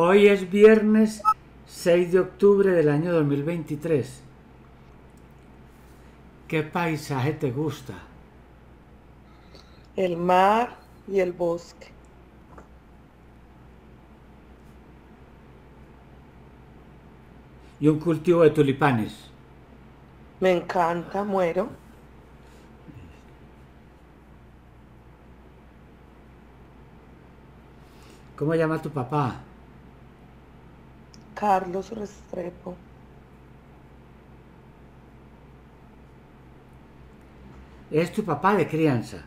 Hoy es viernes 6 de octubre del año 2023. ¿Qué paisaje te gusta? El mar y el bosque. Y un cultivo de tulipanes. Me encanta, muero. ¿Cómo llama tu papá? Carlos Restrepo. Es tu papá de crianza.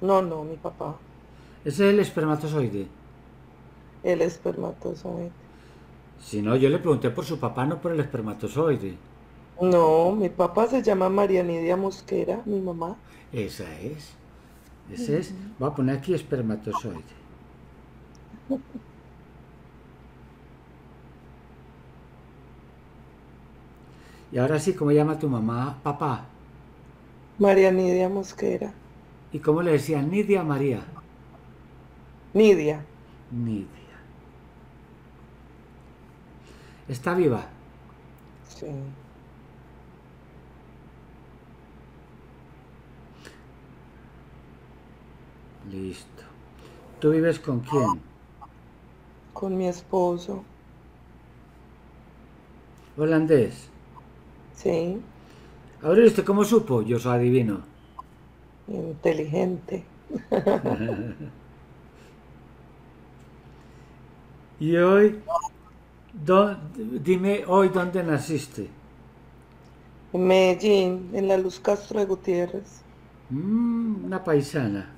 No, no, mi papá. Ese es el espermatozoide. El espermatozoide. Si no, yo le pregunté por su papá, no por el espermatozoide. No, mi papá se llama María Nidia Mosquera, mi mamá. Esa es. Ese es. Voy a poner aquí espermatozoide. Y ahora sí, ¿cómo llama tu mamá, papá? María Nidia Mosquera. ¿Y cómo le decían? Nidia María. Nidia. Nidia. ¿Está viva? Sí. Listo. ¿Tú vives con quién? Con mi esposo. ¿Holandés? Sí. Ahora, ¿usted cómo supo? Yo soy adivino. Inteligente. y hoy, dó- dime hoy dónde naciste. En Medellín, en la Luz Castro de Gutiérrez. Mm, una paisana.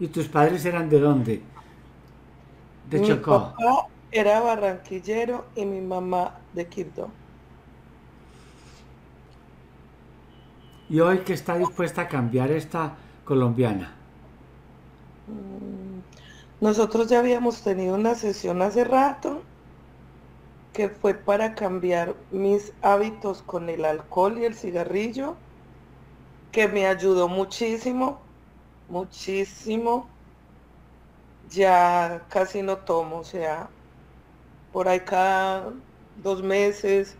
¿Y tus padres eran de dónde? De mi Chocó. papá era barranquillero y mi mamá de Quibdó. ¿Y hoy que está dispuesta a cambiar esta colombiana? Nosotros ya habíamos tenido una sesión hace rato que fue para cambiar mis hábitos con el alcohol y el cigarrillo, que me ayudó muchísimo, muchísimo. Ya casi no tomo, o sea, por ahí cada dos meses,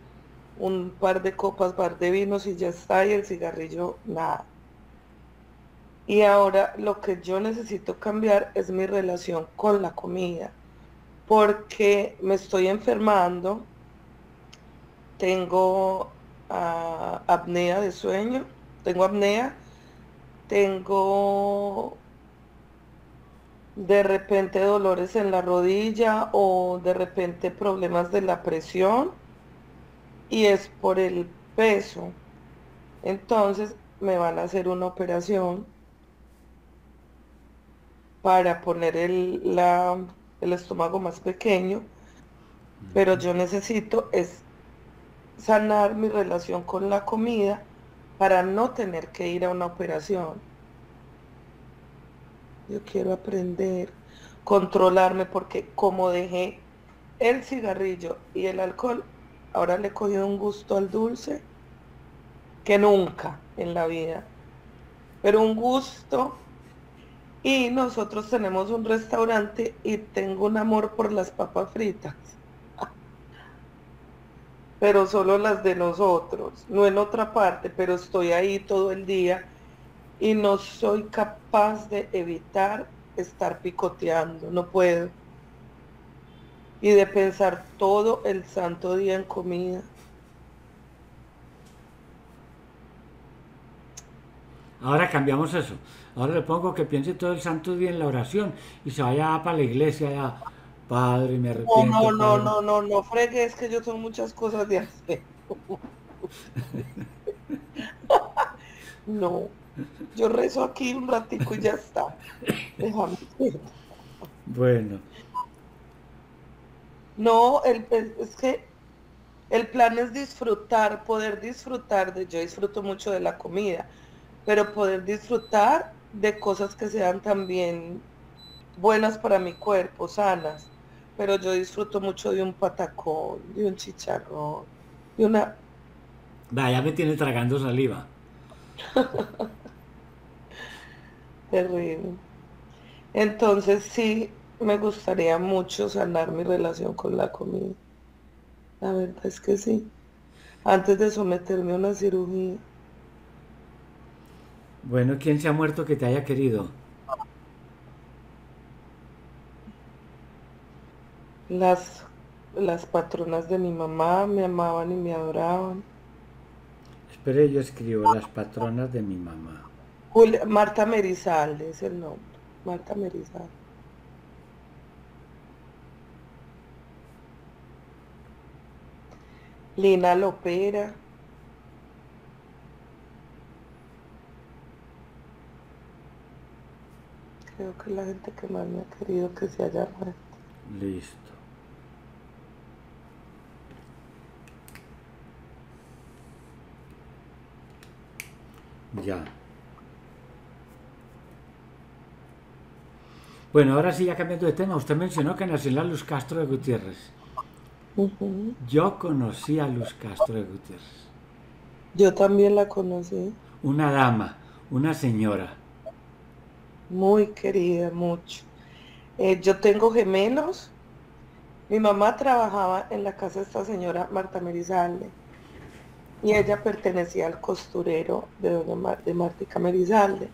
un par de copas, par de vinos y ya está, y el cigarrillo nada. Y ahora lo que yo necesito cambiar es mi relación con la comida, porque me estoy enfermando, tengo ah, apnea de sueño, tengo apnea, tengo de repente dolores en la rodilla o de repente problemas de la presión y es por el peso. Entonces me van a hacer una operación para poner el, la- el estómago más pequeño, pero yo necesito es sanar mi relación con la comida para no tener que ir a una operación. Yo quiero aprender, controlarme, porque como dejé el cigarrillo y el alcohol, ahora le cogido un gusto al dulce que nunca en la vida. Pero un gusto. Y nosotros tenemos un restaurante y tengo un amor por las papas fritas. Pero solo las de nosotros, no en otra parte, pero estoy ahí todo el día y no soy capaz de evitar estar picoteando, no puedo. Y de pensar todo el santo día en comida. Ahora cambiamos eso. Ahora le pongo que piense todo el santo día en la oración y se vaya para la iglesia ya. Padre, me No, arrepiento. no, no, Padre". no, no, no fregue, es que yo tengo muchas cosas de hacer. No, yo rezo aquí un ratico y ya está. Déjame. Bueno, No, el, es que el plan es disfrutar, poder disfrutar de, yo disfruto mucho de la comida, pero poder disfrutar de cosas que sean también buenas para mi cuerpo, sanas. Pero yo disfruto mucho de un patacón, de un chicharrón, de una... vaya, me tiene tragando saliva. Terrible. Entonces sí, me gustaría mucho sanar mi relación con la comida. La verdad es que sí. Antes de someterme a una cirugía. Bueno, ¿quién se ha muerto que te haya querido? Las, las patronas de mi mamá me amaban y me adoraban. Espere, yo escribo las patronas de mi mamá. Marta Merizalde es el nombre. Marta Merizalde. Lina Lopera. Creo que la gente que más me ha querido que se haya muerto. Listo. Ya. Bueno, ahora sí, ya cambiando de tema, usted mencionó que nació en la Luz Castro de Gutiérrez. Yo conocí a Luz Castro de Gutiérrez. Yo también la conocí. Una dama, una señora. Muy querida, mucho. Eh, yo tengo gemelos. Mi mamá trabajaba en la casa de esta señora Marta Merizalde y ella pertenecía al costurero de, doña de Martica Merizalde.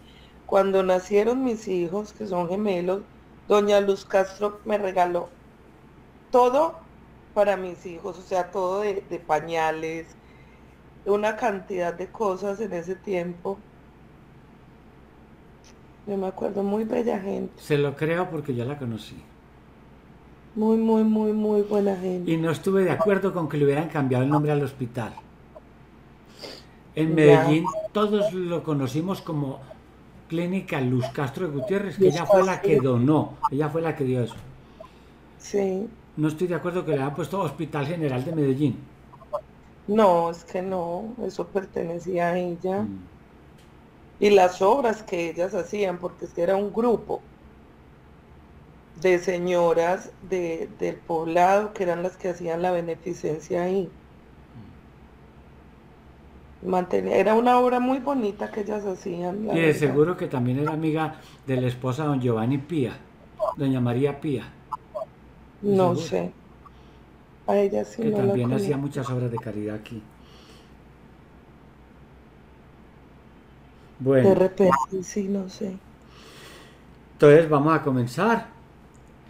Cuando nacieron mis hijos, que son gemelos, doña Luz Castro me regaló todo para mis hijos, o sea, todo de, de pañales, una cantidad de cosas en ese tiempo. Yo me acuerdo, muy bella gente. Se lo creo porque yo la conocí. Muy, muy, muy, muy buena gente. Y no estuve de acuerdo con que le hubieran cambiado el nombre al hospital. En Medellín todos lo conocimos como Clínica Luz Castro de Gutiérrez, que ella fue la que donó, ella fue la que dio eso. Sí. No estoy de acuerdo que le hayan puesto Hospital General de Medellín. No, es que no, eso pertenecía a ella. Mm. Y las obras que ellas hacían, porque es que era un grupo de señoras de, del poblado que eran las que hacían la beneficencia ahí era una obra muy bonita que ellas hacían. Y de seguro que también era amiga de la esposa de don Giovanni Pía, doña María Pía. No sé. A ella sí Que también hacía muchas obras de caridad aquí. Bueno. De repente, sí, no sé. Entonces vamos a comenzar.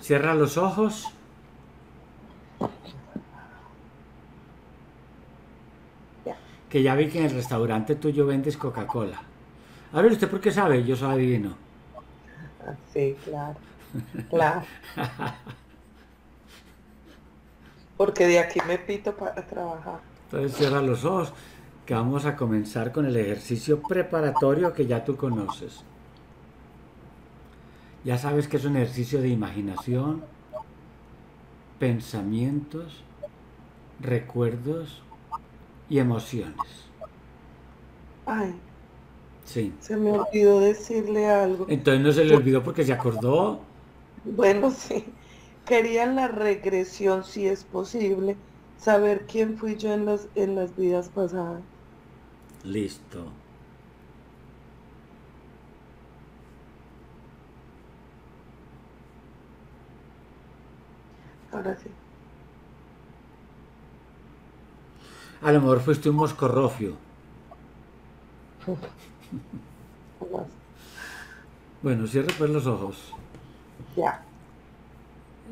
Cierra los ojos. Que ya vi que en el restaurante tuyo vendes Coca-Cola. A ver, ¿usted por qué sabe? Yo soy adivino. Sí, claro. Claro. Porque de aquí me pito para trabajar. Entonces cierra los ojos, que vamos a comenzar con el ejercicio preparatorio que ya tú conoces. Ya sabes que es un ejercicio de imaginación, pensamientos, recuerdos y emociones. Ay. Sí. Se me olvidó decirle algo. Entonces no se le olvidó porque se acordó. Bueno, sí. Quería la regresión, si es posible, saber quién fui yo en las, en las vidas pasadas. Listo. Ahora sí. A lo mejor fuiste un moscorrofio. bueno, cierra pues los ojos. Ya.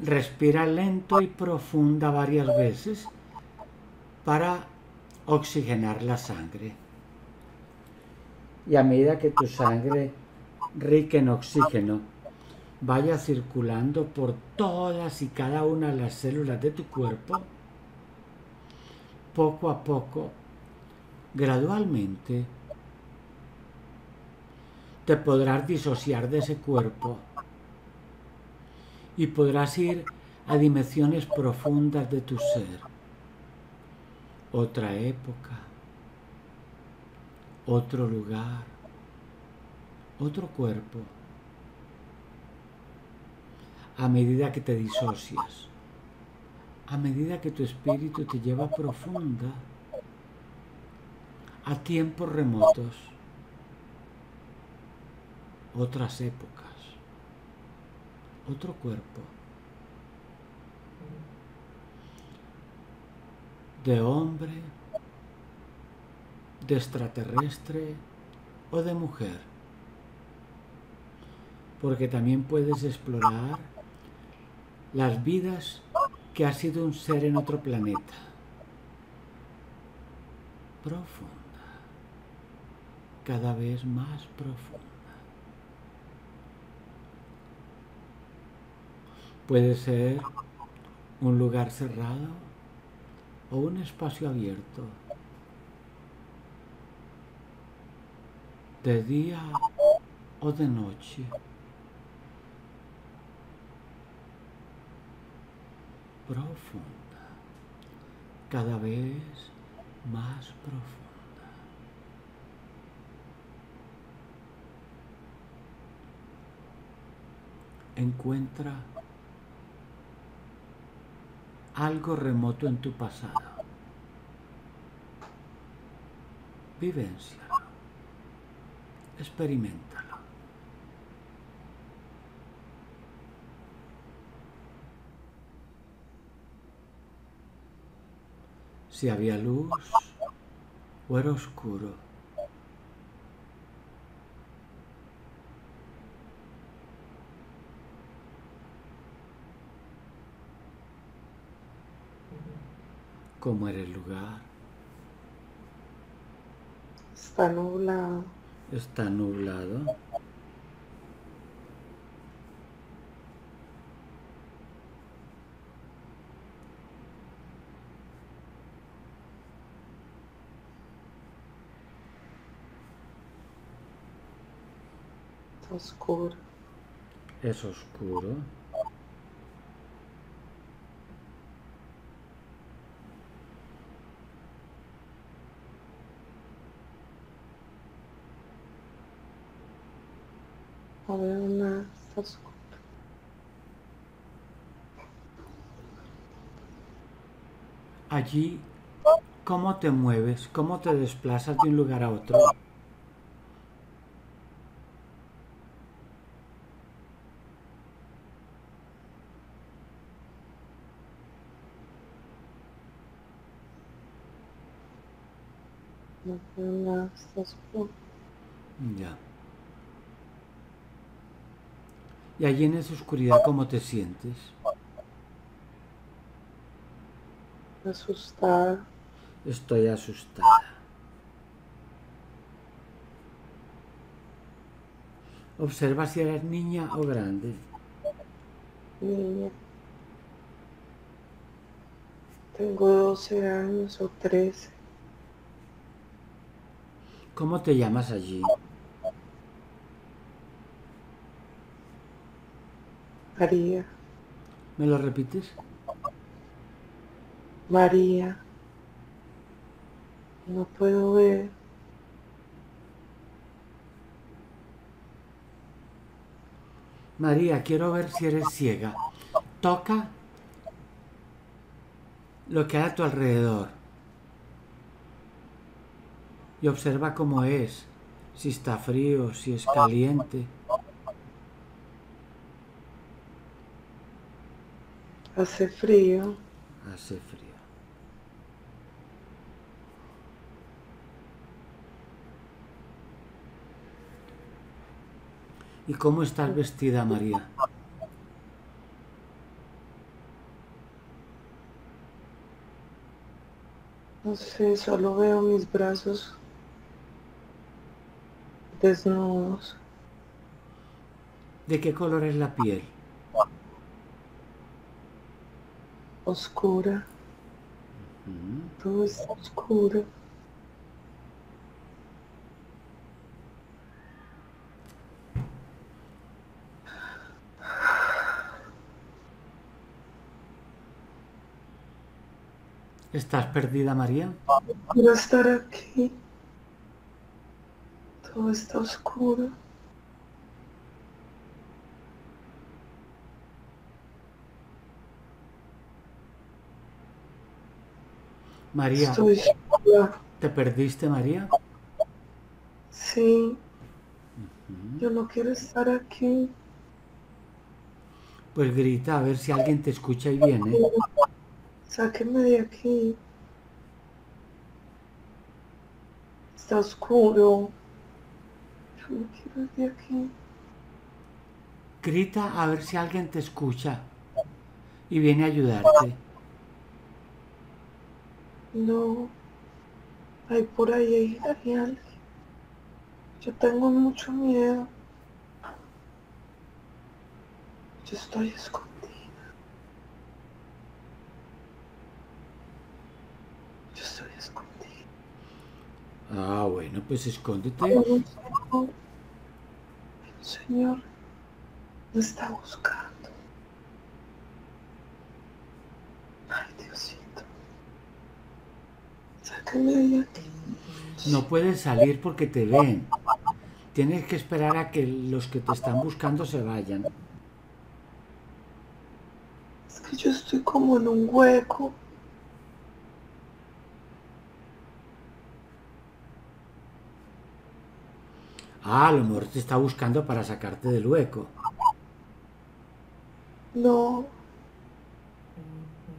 Respira lento y profunda varias veces para oxigenar la sangre. Y a medida que tu sangre rica en oxígeno vaya circulando por todas y cada una de las células de tu cuerpo, poco a poco, gradualmente, te podrás disociar de ese cuerpo y podrás ir a dimensiones profundas de tu ser. Otra época, otro lugar, otro cuerpo. A medida que te disocias a medida que tu espíritu te lleva profunda a tiempos remotos, otras épocas, otro cuerpo. De hombre, de extraterrestre o de mujer. Porque también puedes explorar las vidas que ha sido un ser en otro planeta. Profunda. Cada vez más profunda. Puede ser un lugar cerrado o un espacio abierto. De día o de noche. Profunda. Cada vez más profunda. Encuentra algo remoto en tu pasado. Vivencia. Experimentalo. Si había luz o era oscuro. ¿Cómo era el lugar? Está nublado. Está nublado. Está oscuro. Es oscuro. No veo nada. Está oscuro. Allí, ¿cómo te mueves? ¿Cómo te desplazas de un lugar a otro? No veo Ya. Y allí en esa oscuridad, ¿cómo te sientes? Asustada. Estoy asustada. Observa si eres niña o grande. Niña. Tengo 12 años o 13. ¿Cómo te llamas allí? María. ¿Me lo repites? María. No puedo ver. María, quiero ver si eres ciega. Toca lo que hay a tu alrededor. Y observa cómo es. Si está frío, si es caliente. Hace frío. Hace frío. ¿Y cómo estás vestida, María? No sé, solo veo mis brazos desnudos. ¿De qué color es la piel? Oscura. Mm, Todo está oscuro. ¿Estás perdida, María? Quiero estar aquí. Todo está oscuro. María, Estoy. ¿te perdiste, María? Sí, yo no quiero estar aquí. Pues grita a ver si alguien te escucha y viene. Sáqueme de aquí. Está oscuro. De aquí. Grita a ver si alguien te escucha y viene a ayudarte. No. Hay por ahí, hay, alguien. Yo tengo mucho miedo. Yo estoy escondida. Yo estoy escondida. Ah, bueno, pues escóndete. Un señor me está buscando. Ay, Diosito. Sácame de aquí. No puedes salir porque te ven. Tienes que esperar a que los que te están buscando se vayan. Es que yo estoy como en un hueco. Ah, a lo mejor te está buscando para sacarte del hueco. No.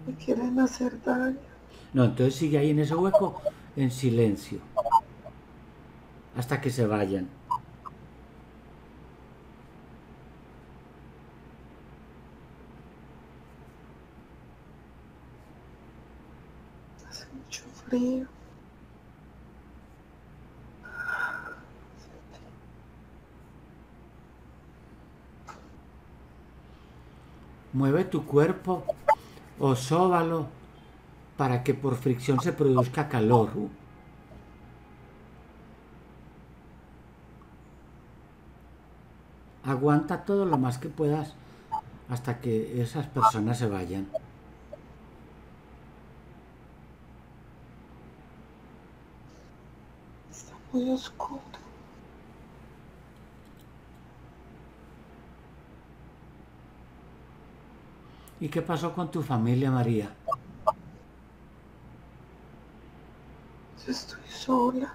Me quieren hacer daño. No, entonces sigue ahí en ese hueco en silencio. Hasta que se vayan. Hace mucho frío. Mueve tu cuerpo o sóbalo para que por fricción se produzca calor. Aguanta todo lo más que puedas hasta que esas personas se vayan. Está muy oscuro. ¿Y qué pasó con tu familia, María? Estoy sola.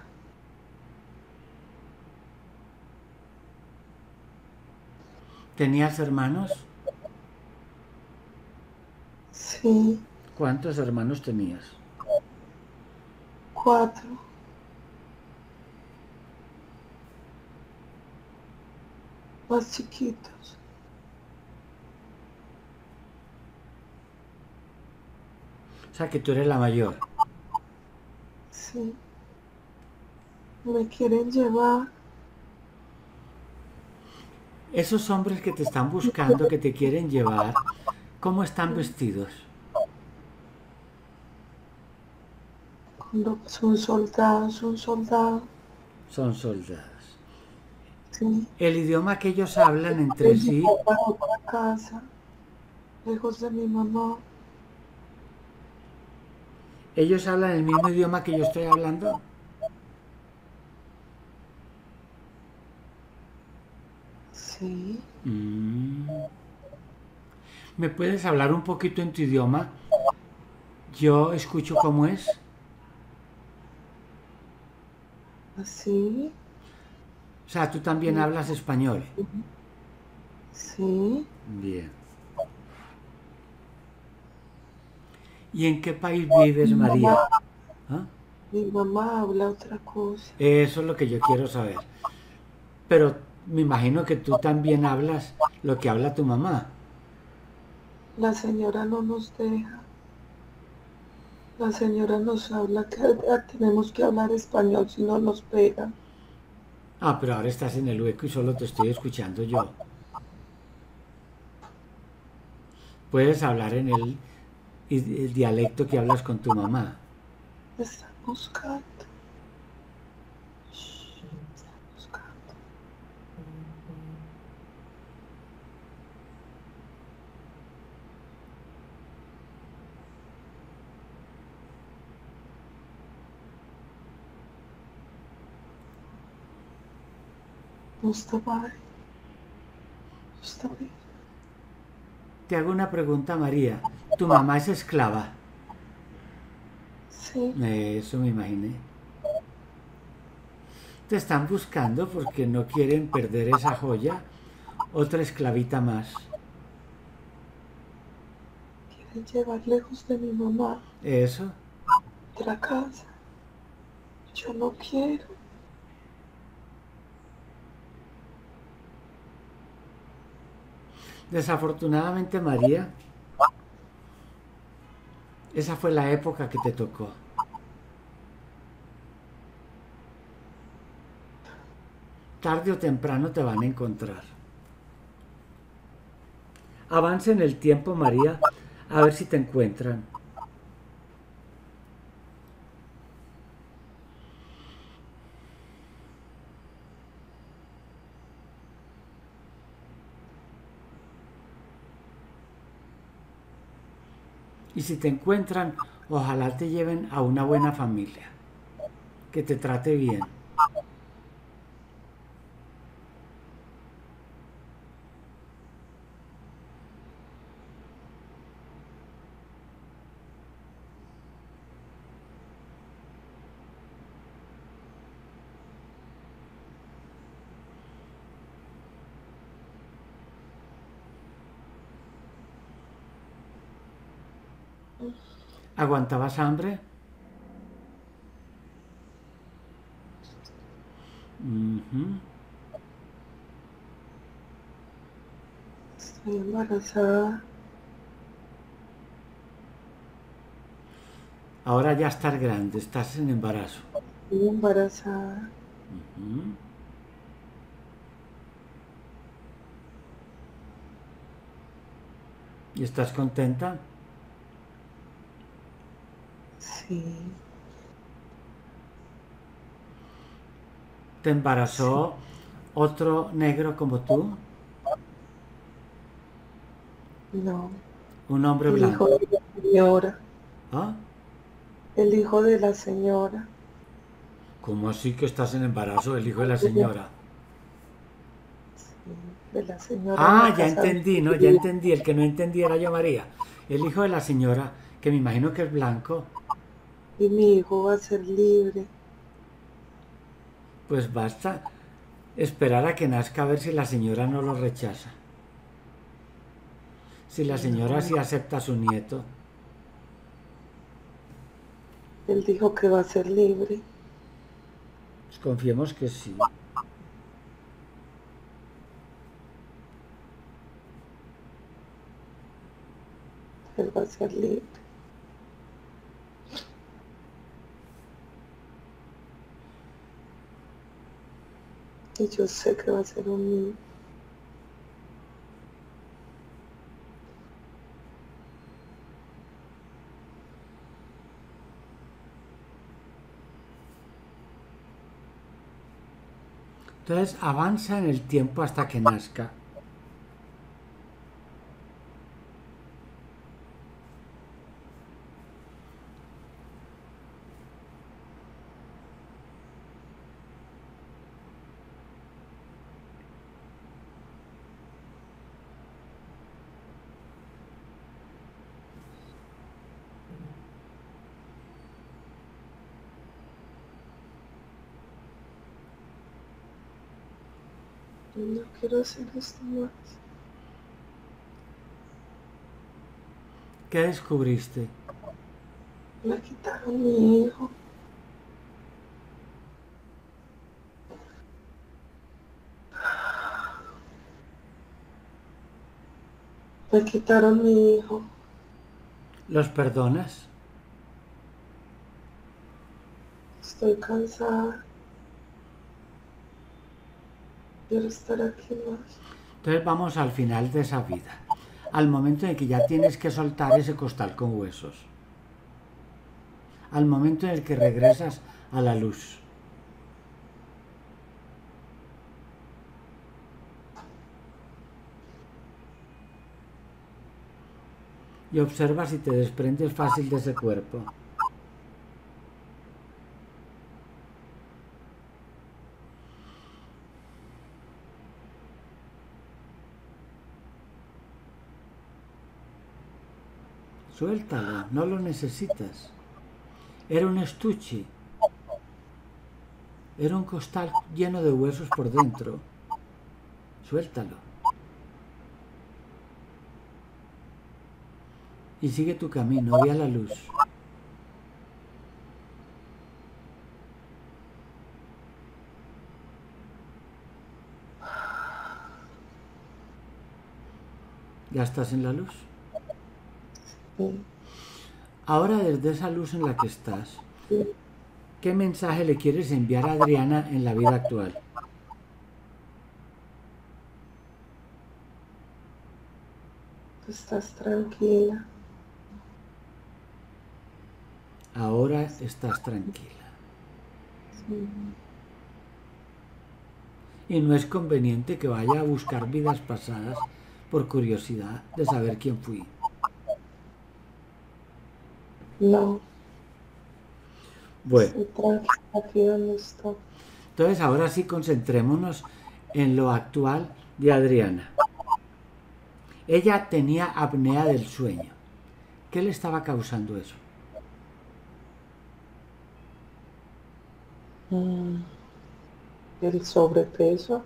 ¿Tenías hermanos? Sí, ¿Cuántos hermanos tenías? cuatro. Más chiquitos. Sea, que tú eres la mayor. Sí. Me quieren llevar. Esos hombres que te están buscando, que te quieren llevar, ¿cómo están vestidos? Son soldados, son soldados. Son soldados. Sí. El idioma que ellos hablan entre sí, Para casa. Lejos de mi mamá. Ellos hablan el mismo idioma que yo estoy hablando. Sí. Mm. ¿Me puedes hablar un poquito en tu idioma? Yo escucho cómo es. Así. O sea, tú también hablas español. Sí. Bien. ¿Y en qué país vives, María? ¿Ah? Mi mamá habla otra cosa. Eso es lo que yo quiero saber. Pero me imagino que tú también hablas lo que habla tu mamá. La señora no nos deja. La señora nos habla que ah, tenemos que hablar español si no nos pegan. Ah, pero ahora estás en el hueco y solo te estoy escuchando yo. Puedes hablar en el, el dialecto que hablas con tu mamá. Me están buscando. Te hago una pregunta, María. ¿Tu mamá es esclava? Sí. Eso me imaginé. Te están buscando porque no quieren perder esa joya. Otra esclavita más. quieren llevar lejos de mi mamá, Eso. de la casa. Yo no quiero. Desafortunadamente, María, esa fue la época que te tocó. Tarde o temprano te van a encontrar. Avanza en el tiempo, María, a ver si te encuentran. Y si te encuentran, ojalá te lleven a una buena familia, que te trate bien. ¿Aguantabas hambre? Estoy embarazada. Ahora ya estás grande, estás en embarazo. Estoy embarazada. ¿Y estás contenta? Sí. ¿Te embarazó otro negro como tú? No. Un hombre El hijo blanco. de la señora. ¿Ah? El hijo de la señora. ¿Cómo así que estás en embarazo del hijo de la señora? Sí, de la señora. Ah, ya entendí, ¿no? Ya entendí. El que no entendí era yo, María. El hijo de la señora, que me imagino que es blanco, Y mi hijo va a ser libre. pues basta esperar a que nazca a ver si la señora no lo rechaza. Si la señora sí acepta a su nieto. Él dijo que va a ser libre. Pues confiemos que sí. Él va a ser libre. Y yo sé que va a ser un niño. Entonces avanza en el tiempo hasta que nazca. ¿Qué descubriste? Me quitaron mi hijo. Me quitaron mi hijo. ¿Los perdonas? Estoy cansada. Quiero estar aquí más. Entonces vamos al final de esa vida. Al momento en que ya tienes que soltar ese costal con huesos. Al momento en el que regresas a la luz. Y observa si te desprendes fácil de ese cuerpo. Suéltalo, no lo necesitas. Era un estuche. Era un costal lleno de huesos por dentro. Suéltalo. y sigue tu camino, ve a la luz. ¿Ya estás en la luz? Ahora desde esa luz en la que estás, ¿qué mensaje le quieres enviar a Adriana en la vida actual? Estás tranquila. Ahora estás tranquila. Y no es conveniente que vaya a buscar vidas pasadas por curiosidad de saber quién fui. No. Bueno. Estoy. Entonces ahora sí concentrémonos en lo actual de Adriana. Ella tenía apnea del sueño. ¿Qué le estaba causando eso? Mm, el sobrepeso.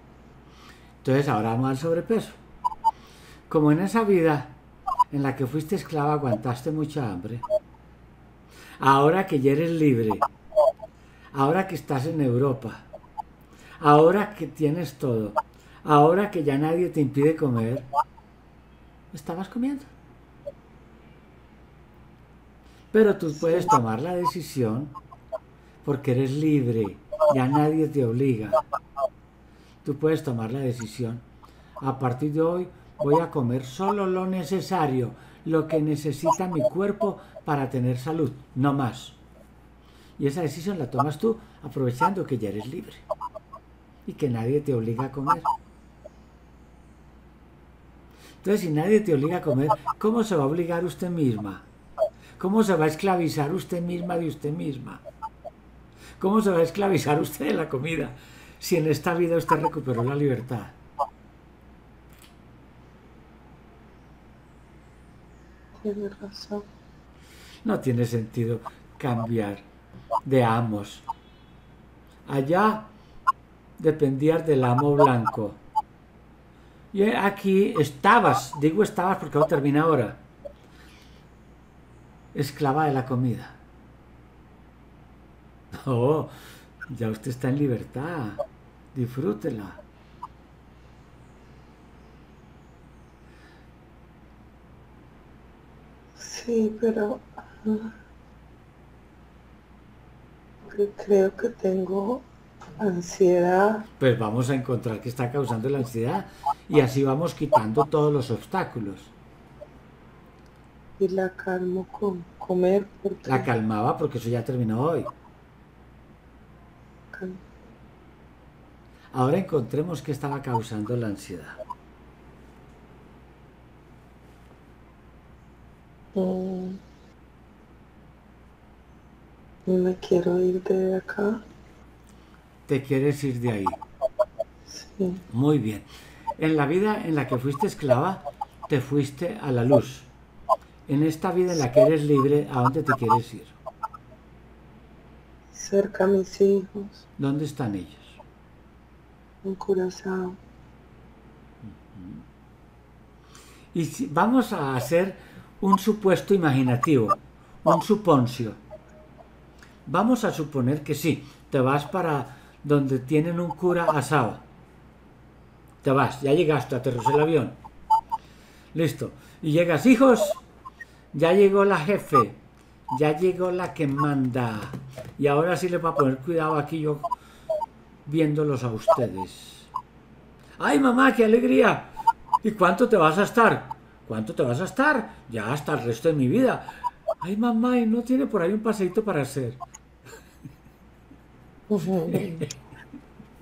Entonces ahora vamos al sobrepeso. Como en esa vida en la que fuiste esclava aguantaste mucha hambre, ahora que ya eres libre, ahora que estás en Europa, ahora que tienes todo, ahora que ya nadie te impide comer, estabas comiendo. Pero tú puedes tomar la decisión porque eres libre, ya nadie te obliga. Tú puedes tomar la decisión. A partir de hoy voy a comer solo lo necesario, lo que necesita mi cuerpo para tener salud, no más. Y esa decisión la tomas tú aprovechando que ya eres libre y que nadie te obliga a comer. Entonces, si nadie te obliga a comer, ¿cómo se va a obligar usted misma? ¿Cómo se va a esclavizar usted misma de usted misma? ¿Cómo se va a esclavizar usted de la comida si en esta vida usted recuperó la libertad? No tiene sentido cambiar de amos. Allá dependías del amo blanco. Y aquí estabas, digo estabas porque no termina ahora, esclava de la comida. Oh, ya usted está en libertad, disfrútela. Sí, pero ah, creo que tengo ansiedad. Pues vamos a encontrar qué está causando la ansiedad y así vamos quitando todos los obstáculos. Y la calmo con comer. Porque... La calmaba porque eso ya terminó hoy. Ahora encontremos qué estaba causando la ansiedad. Me quiero ir de acá. ¿Te quieres ir de ahí? Sí. Muy bien. En la vida en la que fuiste esclava, te fuiste a la luz. En esta vida en la que eres libre, ¿a dónde te quieres ir? Cerca a mis hijos. ¿Dónde están ellos? En Curazao. Y si, vamos a hacer un supuesto imaginativo, un suponcio. Vamos a suponer que sí, te vas para donde tienen un cura asado. Te vas, ya llegaste, aterrizó el avión. Listo. Y llegas, hijos, ya llegó la jefe, ya llegó la que manda. Y ahora sí le va a poner cuidado aquí yo viéndolos a ustedes. ¡Ay, mamá, qué alegría! ¿Y cuánto te vas a estar? ¿Cuánto te vas a estar? Ya hasta el resto de mi vida. Ay, mamá, ¿y no tiene por ahí un paseito para hacer?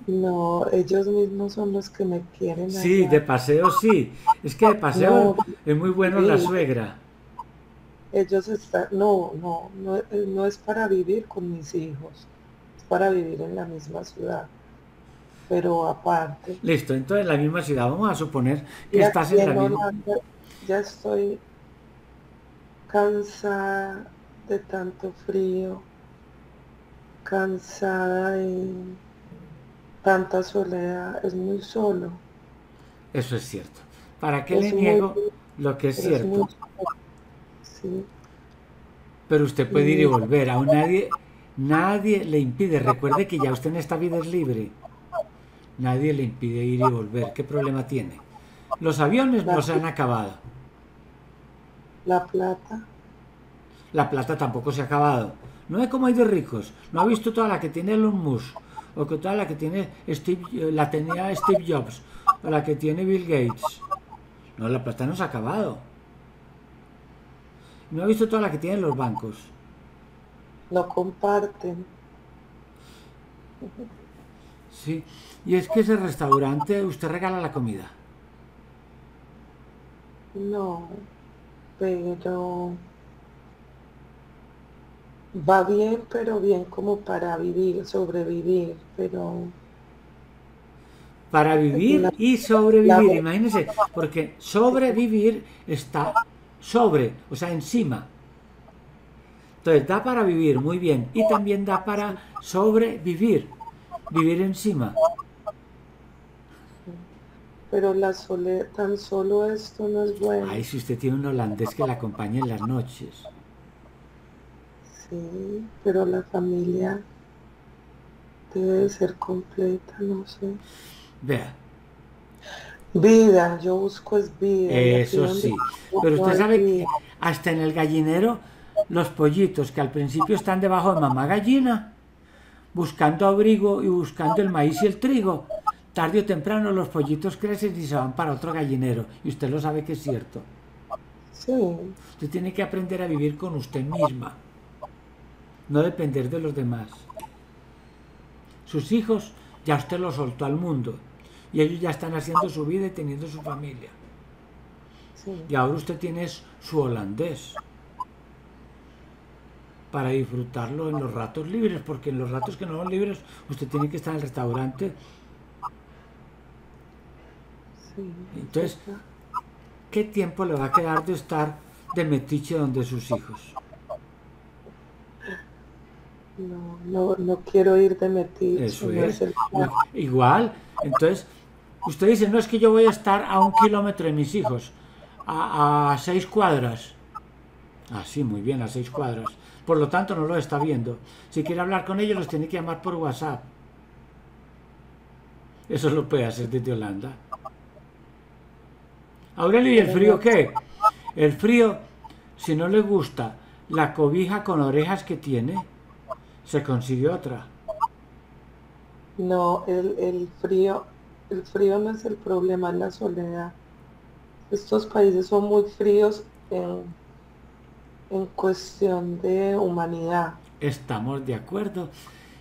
No, ellos mismos son los que me quieren. Sí, de paseo sí. Es que de paseo es muy bueno la suegra. Ellos están, no, no, no, no es para vivir con mis hijos, es para vivir en la misma ciudad pero aparte. Listo, entonces en la misma ciudad, vamos a suponer que estás en la misma ya estoy cansada de tanto frío, cansada de tanta soledad, es muy solo. Eso es cierto. ¿Para qué le niego lo que es cierto? sí. Pero usted puede ir y volver. Aún nadie, nadie le impide. Recuerde que ya usted en esta vida es libre. Nadie le impide ir y volver. ¿Qué problema tiene? Los aviones no se han acabado. La plata. La plata tampoco se ha acabado. No es como hay de ricos. No ha visto toda la que tiene Elon Musk. O que toda la que tiene Steve, la tenía Steve Jobs. O la que tiene Bill Gates. No, la plata no se ha acabado. No ha visto toda la que tienen los bancos. No comparten. Sí. Y es que ese restaurante usted regala la comida. No, pero va bien, pero bien como para vivir, sobrevivir, pero para vivir y sobrevivir, imagínense, porque sobrevivir está sobre, o sea, encima. Entonces da para vivir, muy bien, y también da para sobrevivir, vivir encima. Pero la soledad, tan solo esto no es bueno. Ay, si usted tiene un holandés que la acompañe en las noches. Sí, pero la familia debe ser completa, no sé. Vea. Vida, yo busco es vida. Eso sí. Pero usted sabe que hasta en el gallinero, los pollitos que al principio están debajo de mamá gallina, buscando abrigo y buscando el maíz y el trigo, tarde o temprano los pollitos crecen y se van para otro gallinero. Y usted lo sabe que es cierto. Sí. Usted tiene que aprender a vivir con usted misma. No depender de los demás. Sus hijos ya usted los soltó al mundo. Y ellos ya están haciendo su vida y teniendo su familia. Y ahora usted tiene su holandés para disfrutarlo en los ratos libres, porque en los ratos que no son libres usted tiene que estar en el restaurante. Entonces, ¿qué tiempo le va a quedar de estar de metiche donde sus hijos? No, no, no quiero ir de metiche. Eso es. igual, entonces Usted dice, no es que yo voy a estar a un kilómetro de mis hijos, a, seis cuadras. Ah, sí, muy bien, a seis cuadras. Por lo tanto, no lo está viendo. Si quiere hablar con ellos, los tiene que llamar por WhatsApp. Eso lo puede hacer desde Holanda. Aurelio, ¿y el frío qué? El frío, si no le gusta la cobija con orejas que tiene, se consigue otra. No, el, el frío, el frío no es el problema, es la soledad. Estos países son muy fríos en, en cuestión de humanidad. Estamos de acuerdo.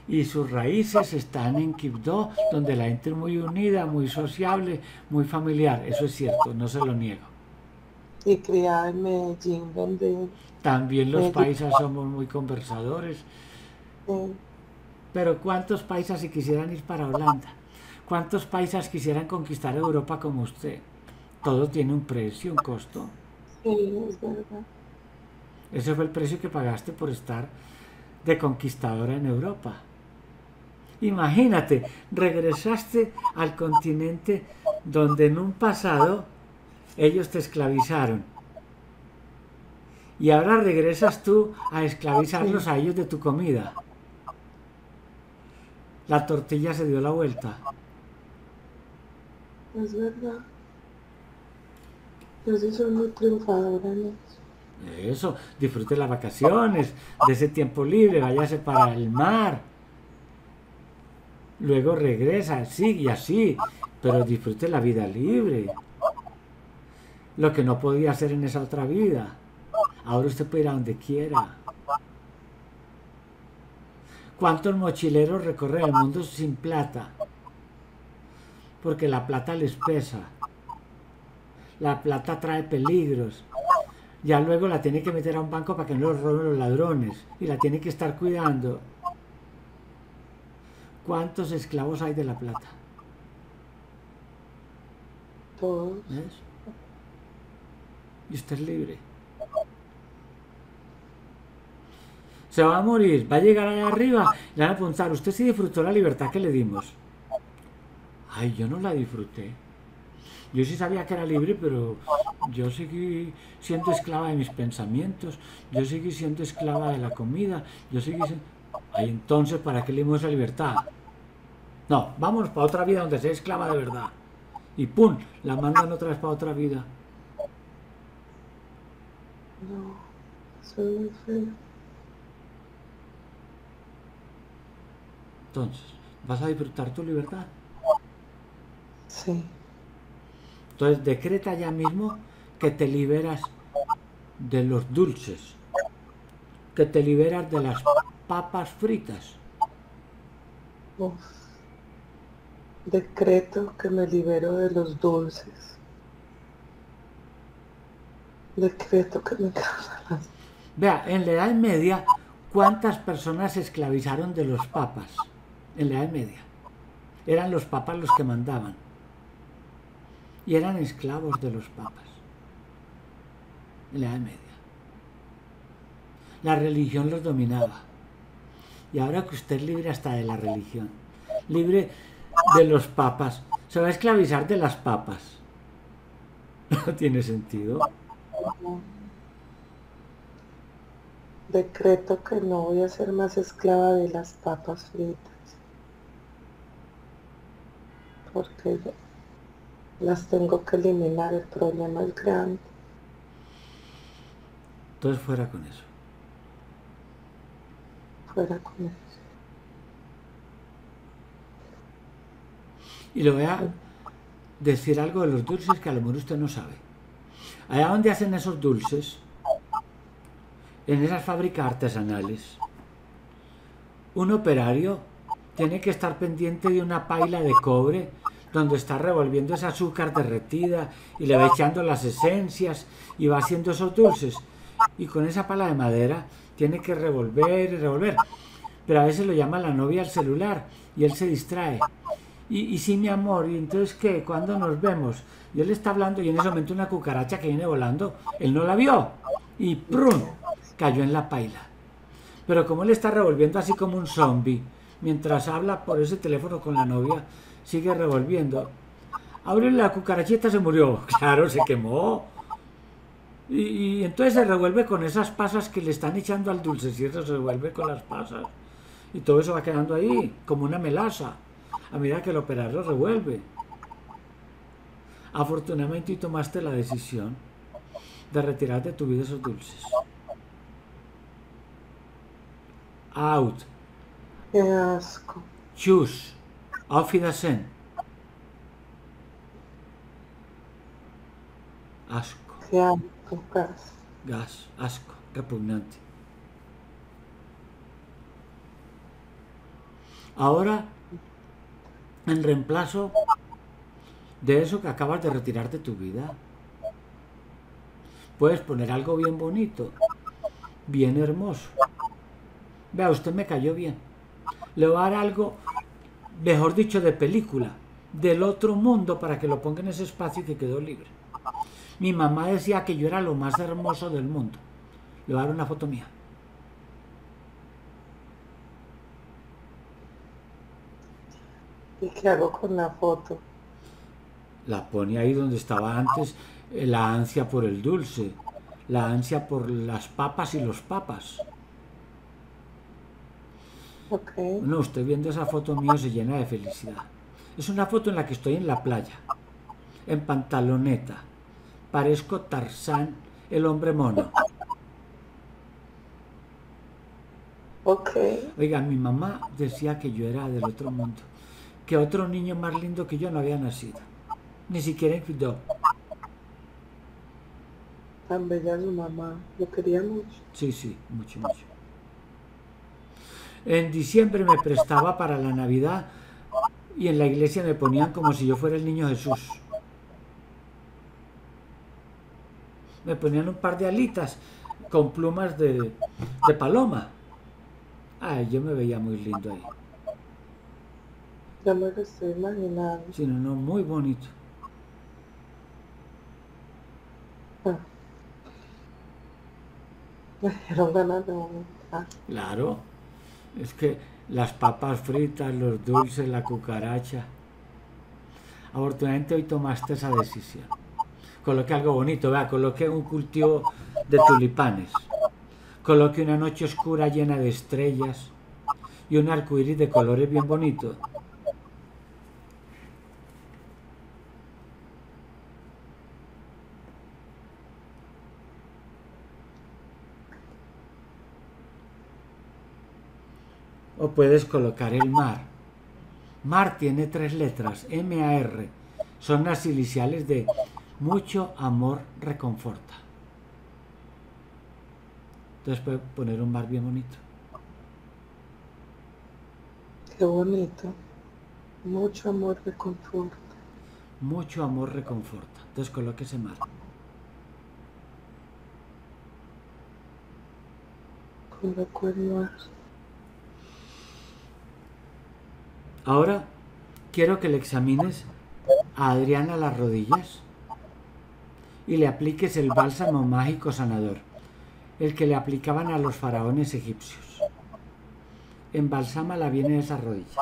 Y sus raíces están en Quibdó, donde la gente es muy unida, muy sociable, muy familiar. Eso es cierto, no se lo niego. Y criada en Medellín, donde... También los paisas somos muy conversadores. Pero ¿cuántos paisas si quisieran ir para Holanda? ¿Cuántos países quisieran conquistar Europa como usted? Todo tiene un precio, un costo. Sí, es verdad. Ese fue el precio que pagaste por estar de conquistadora en Europa. Imagínate, regresaste al continente donde en un pasado ellos te esclavizaron. Y ahora regresas tú a esclavizarlos a ellos de tu comida. La tortilla se dio la vuelta. Es verdad. Sí soy muy triunfadora en eso. disfrute las vacaciones, de ese tiempo libre, váyase para el mar. Luego regresa, sigue así, pero disfrute la vida libre. Lo que no podía hacer en esa otra vida. Ahora usted puede ir a donde quiera. ¿Cuántos mochileros recorren el mundo sin plata? porque la plata les pesa. La plata trae peligros. Ya luego la tiene que meter a un banco para que no lo roben los ladrones y la tiene que estar cuidando. ¿Cuántos esclavos hay de la plata? Todos. Y usted es libre. Se va a morir, va a llegar allá arriba, le van a apuntar. Usted sí disfrutó la libertad que le dimos. Ay, yo no la disfruté. Yo sí sabía que era libre, pero yo seguí siendo esclava de mis pensamientos, yo seguí siendo esclava de la comida, yo seguí siendo... Ay, entonces, ¿para qué le dimos esa libertad? No, vamos para otra vida donde sea esclava de verdad. Y ¡pum! La mandan otra vez para otra vida. No, soy feo. Entonces, ¿vas a disfrutar tu libertad? Sí. Entonces, decreta ya mismo que te liberas de los dulces, que te liberas de las papas fritas. Uf. Decreto que me libero de los dulces. Decreto que me causa Vea, en la Edad Media, ¿cuántas personas se esclavizaron de los papas? En la Edad Media. Eran los papas los que mandaban. Y eran esclavos de los papas. En la Edad Media. La religión los dominaba. Y ahora que usted es libre hasta de la religión, libre de los papas, se va a esclavizar de las papas. No tiene sentido. Decreto que no voy a ser más esclava de las papas fritas. Porque las tengo que eliminar, el problema es grande. Entonces fuera con eso. Y le voy a decir algo de los dulces que a lo mejor usted no sabe. Allá donde hacen esos dulces, en esas fábricas artesanales, un operario tiene que estar pendiente de una paila de cobre donde está revolviendo esa azúcar derretida y le va echando las esencias y va haciendo esos dulces. Y con esa pala de madera tiene que revolver y revolver. Pero a veces lo llama la novia al celular y él se distrae. Y, sí, mi amor, y entonces qué, cuando nos vemos? Y él está hablando y en ese momento una cucaracha que viene volando, él no la vio. Y ¡prum! cayó en la paila. Pero como él está revolviendo así como un zombie, mientras habla por ese teléfono con la novia, sigue revolviendo. Abre la cucarachita se murió. Claro, se quemó. Y, y, entonces se revuelve con esas pasas que le están echando al dulcecito, se revuelve con las pasas. Y todo eso va quedando ahí, como una melaza, a medida que el operario revuelve. Afortunadamente tomaste la decisión de retirar de tu vida esos dulces. Out. Qué asco. Choose. Auf Wiedersehen. Asco. Gas. Gas. Asco. Repugnante. Ahora, en reemplazo de eso que acabas de retirar de tu vida, puedes poner algo bien bonito, bien hermoso. Vea, usted me cayó bien. Le voy a dar algo, mejor dicho, de película, del otro mundo para que lo ponga en ese espacio que quedó libre. Mi mamá decía que yo era lo más hermoso del mundo. Le voy a dar una foto mía. ¿Y qué hago con la foto? La pone ahí donde estaba antes eh, la ansia por el dulce, la ansia por las papas y los papas. Ok. No, usted viendo esa foto mía se llena de felicidad. Es una foto en la que estoy en la playa, en pantaloneta. Parezco Tarzán, el hombre mono. Ok. Oiga, mi mamá decía que yo era del otro mundo, que otro niño más lindo que yo no había nacido, ni siquiera en Quito. Tan bella su mamá. Lo quería mucho. Sí, sí, mucho, mucho. En diciembre me prestaba para la Navidad y en la iglesia me ponían como si yo fuera el niño Jesús. Me ponían un par de alitas con plumas de, de paloma. Ay, yo me veía muy lindo ahí. Ya me lo estoy imaginando. Sí, no, no, muy bonito. Ah. Me dieron ganas de vomitar. Claro. Es que las papas fritas, los dulces, la cucaracha. Afortunadamente hoy tomaste esa decisión. Coloque algo bonito, vea, coloque un cultivo de tulipanes. Coloque una noche oscura llena de estrellas y un arcoíris de colores bien bonito. O puedes colocar el mar. Mar tiene tres letras, M-A-R. Son las iniciales de mucho amor reconforta. Entonces puede poner un mar bien bonito. Qué bonito. Mucho amor reconforta. Mucho amor reconforta. Entonces coloque ese mar. Coloco el mar. Ahora quiero que le examines a Adriana las rodillas y le apliques el bálsamo mágico sanador, el que le aplicaban a los faraones egipcios. Embalsámala bien en esas rodillas.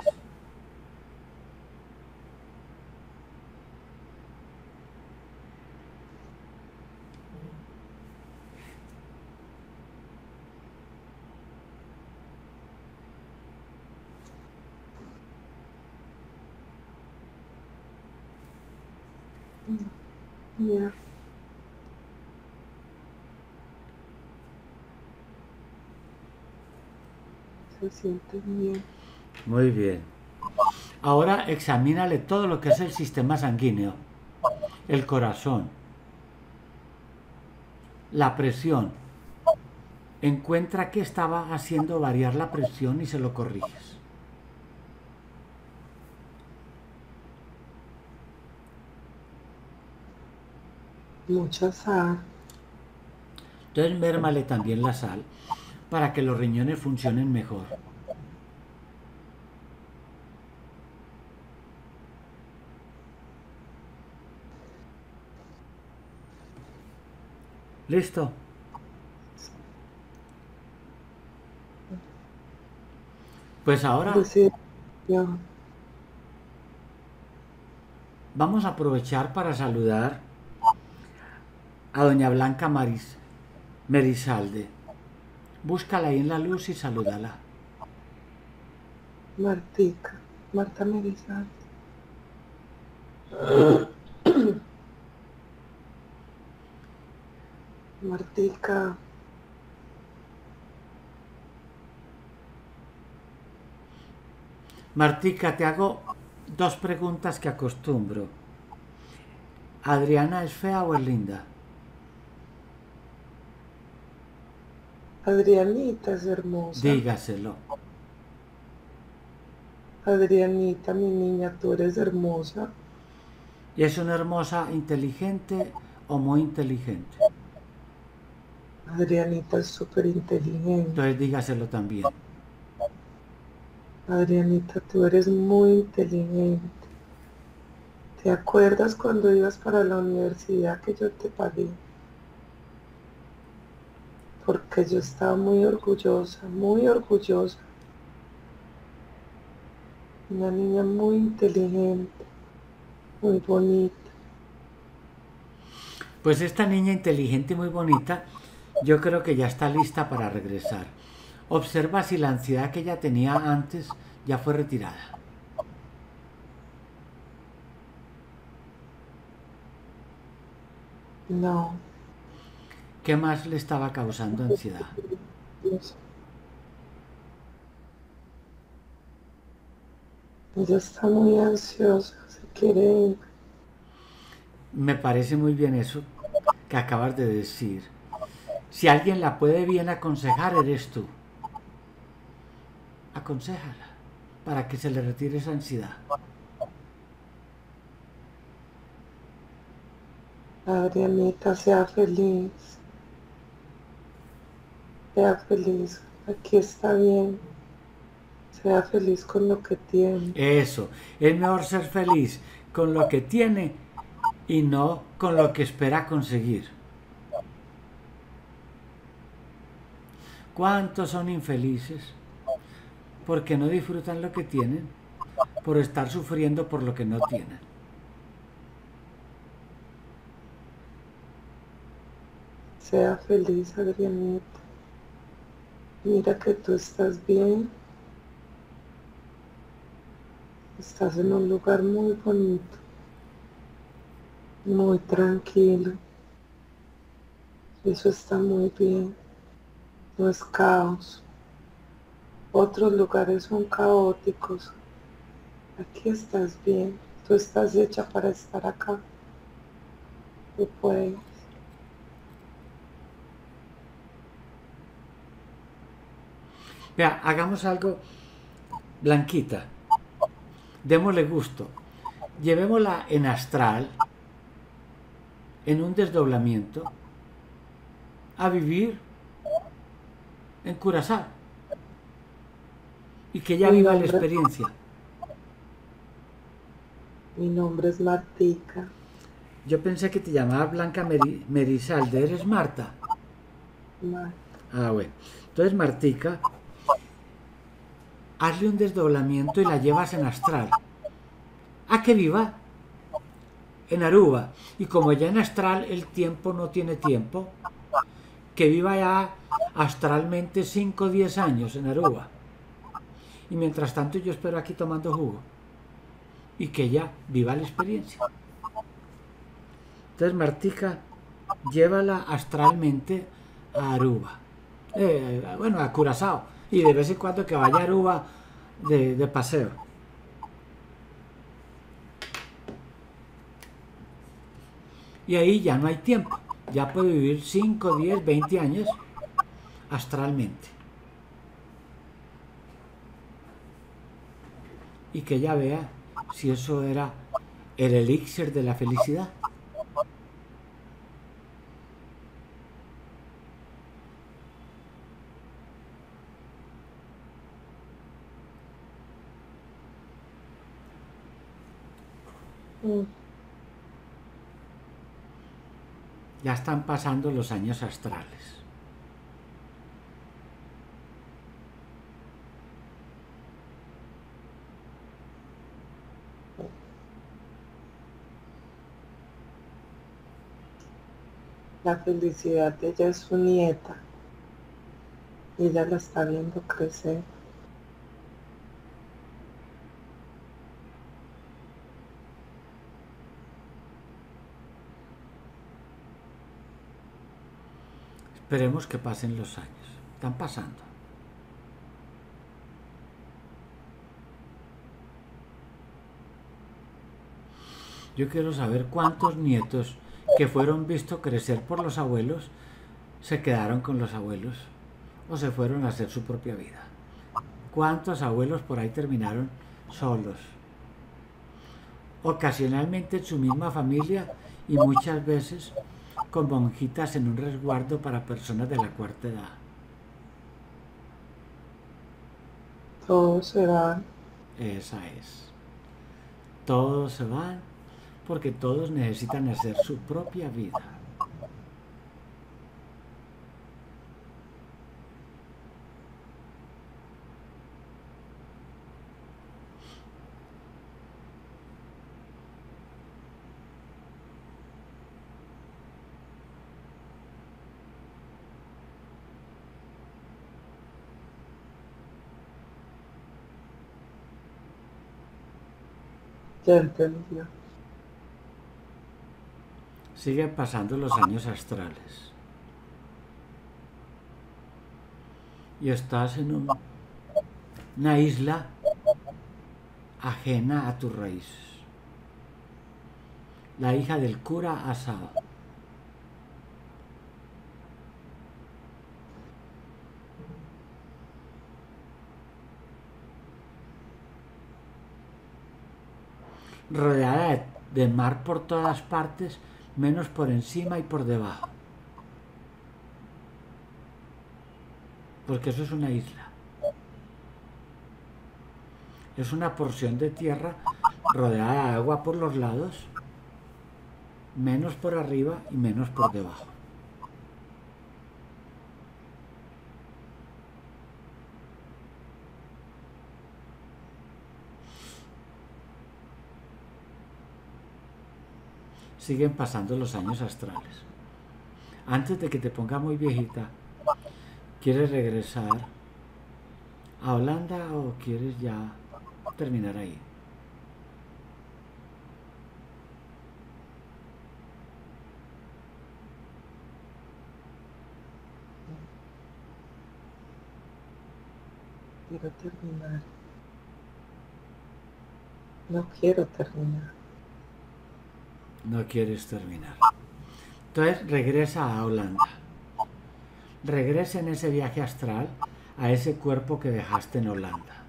Se siente bien. Muy bien. Ahora examínale todo lo que es el sistema sanguíneo, el corazón, la presión. Encuentra que estaba haciendo variar la presión y se lo corriges. Mucha sal. Entonces mérmale también la sal para que los riñones funcionen mejor. ¿Listo? Pues ahora vamos a aprovechar para saludar a doña Blanca Maris, Merizalde. Búscala ahí en la luz y salúdala. Martica. Marta Merizalde. Martica. Martica, te hago dos preguntas que acostumbro. ¿Adriana es fea o es linda? Adrianita es hermosa. Dígaselo. Adrianita, mi niña, tú eres hermosa. ¿Y es una hermosa inteligente o muy inteligente? Adrianita es súper inteligente. Entonces dígaselo también. Adrianita, tú eres muy inteligente. ¿Te acuerdas cuando ibas para la universidad que yo te pagué? Porque yo estaba muy orgullosa, muy orgullosa. Una niña muy inteligente, muy bonita. Pues esta niña inteligente y muy bonita, yo creo que ya está lista para regresar. Observa si la ansiedad que ella tenía antes ya fue retirada. No, ¿Qué más le estaba causando ansiedad? Ella está muy ansiosa, se quiere ir. Me parece muy bien eso que acabas de decir. Si alguien la puede bien aconsejar, eres tú. Aconsejala para que se le retire esa ansiedad. Adrianita, sea feliz. Sea feliz. Aquí está bien. Sea feliz con lo que tiene. Eso, es mejor ser feliz con lo que tiene y no con lo que espera conseguir. ¿Cuántos son infelices porque no disfrutan lo que tienen por estar sufriendo por lo que no tienen? Sea feliz, Adrianita. Mira que tú estás bien. Estás en un lugar muy bonito, muy tranquilo. Eso está muy bien. No es caos. Otros lugares son caóticos. Aquí estás bien. Tú estás hecha para estar acá. Tú puedes. Vea, hagamos algo blanquita. Démosle gusto. Llevémosla en astral, en un desdoblamiento, a vivir en Curazao. Y que ella Mi viva la experiencia. Mi nombre es Martica. Yo pensé que te llamabas Blanca Meri- Merizalde. ¿Eres Marta? Mar- Ah, bueno. Entonces, Martica, hazle un desdoblamiento y la llevas en astral. A que viva en Aruba. Y como ya en astral el tiempo no tiene tiempo, que viva ya astralmente 5 o 10 años en Aruba. Y mientras tanto yo espero aquí tomando jugo. Y que ella viva la experiencia. Entonces, Martica, llévala astralmente a Aruba. Eh, bueno, a Curazao. Y de vez en cuando que vaya a Aruba de, de paseo. Y ahí ya no hay tiempo. Ya puede vivir 5, 10, 20 años astralmente. Y que ella vea si eso era el elixir de la felicidad. Mm, Ya están pasando los años astrales. La felicidad de ella es su nieta. Y ella la está viendo crecer. Esperemos que pasen los años. Están pasando. Yo quiero saber cuántos nietos que fueron vistos crecer por los abuelos se quedaron con los abuelos o se fueron a hacer su propia vida. ¿Cuántos abuelos por ahí terminaron solos? Ocasionalmente en su misma familia y muchas veces con monjitas en un resguardo para personas de la cuarta edad. Todos se van. Esa es. Todos se van porque todos necesitan hacer su propia vida. Ya entendió. Siguen pasando los años astrales. Y estás en un- una isla ajena a tus raíces. La hija del cura Asao. Rodeada de, de mar por todas partes, menos por encima y por debajo. Porque eso es una isla. Es una porción de tierra rodeada de agua por los lados, menos por arriba y menos por debajo. Siguen pasando los años astrales. antes de que te ponga muy viejita, ¿quieres regresar a Holanda o quieres ya terminar ahí? Quiero terminar. No quiero terminar. No quieres terminar. Entonces regresa a Holanda. Regresa en ese viaje astral a ese cuerpo que dejaste en Holanda.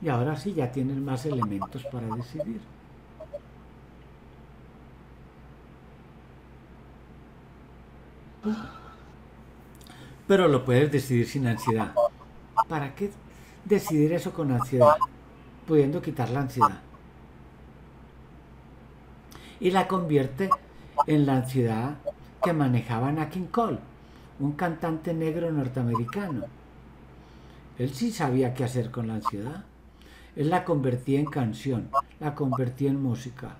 Y ahora sí ya tienes más elementos para decidir. Pero lo puedes decidir sin ansiedad. ¿Para qué decidir eso con ansiedad? Pudiendo quitar la ansiedad. Y la convierte en la ansiedad que manejaba King Cole, un cantante negro norteamericano. Él sí sabía qué hacer con la ansiedad. Él la convertía en canción, la convertía en música.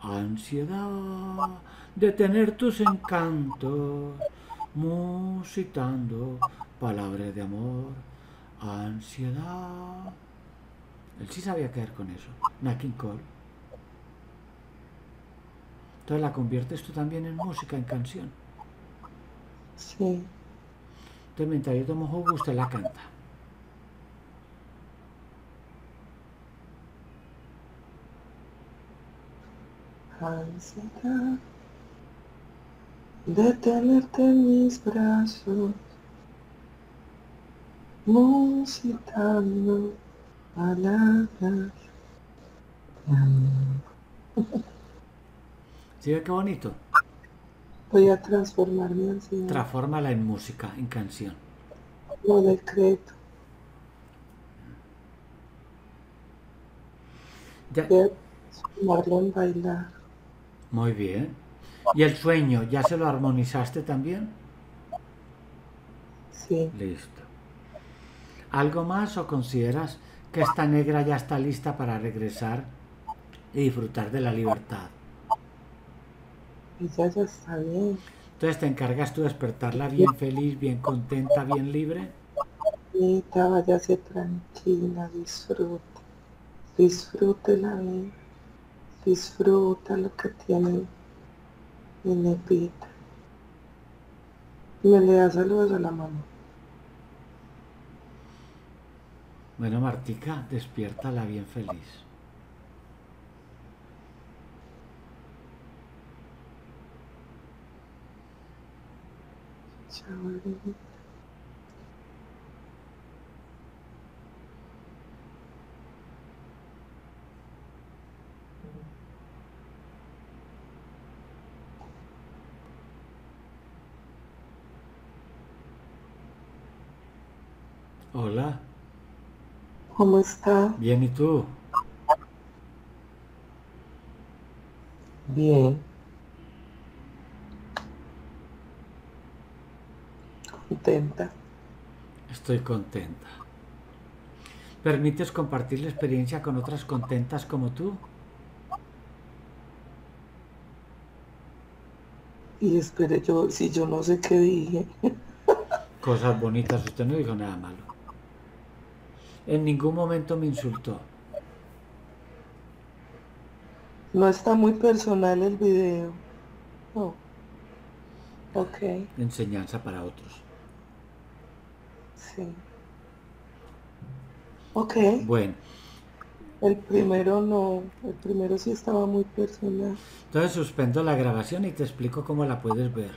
Ansiedad de tener tus encantos, musitando palabras de amor, ansiedad. Él sí sabía qué hacer con eso. King Cole. Entonces la conviertes tú también en música, en canción. Sí. Entonces mientras yo tomo jugo, usted la canta. Ansiedad de tenerte en mis brazos, musitando palabras. ¿Sí ve qué bonito? Voy a transformar mi ansiedad. Transfórmala en música, en canción. Lo decreto. Ya, Transformarlo en bailar. muy bien. ¿Y el sueño, ya se lo armonizaste también? Sí. Listo. ¿Algo más o consideras que esta negra ya está lista para regresar y disfrutar de la libertad? Ella ya está bien. Entonces te encargas tú de despertarla bien feliz, bien contenta, bien libre. Anita, váyase tranquila, disfrute. Disfrute la vida. Disfruta lo que tiene y Nepita. Me le da saludos a la mamá. Bueno, Martica, despiértala bien feliz. Hola, ¿Cómo está? bien, ¿y tú? Bien. Contenta. Estoy contenta. ¿Permites compartir la experiencia con otras contentas como tú? Y espere yo, si yo no sé qué dije. Cosas bonitas, usted no dijo nada malo. En ningún momento me insultó. No está muy personal el video. No. Ok, Enseñanza para otros. sí. Ok, Bueno, el primero no, el primero sí estaba muy personal. entonces suspendo la grabación y te explico cómo la puedes ver.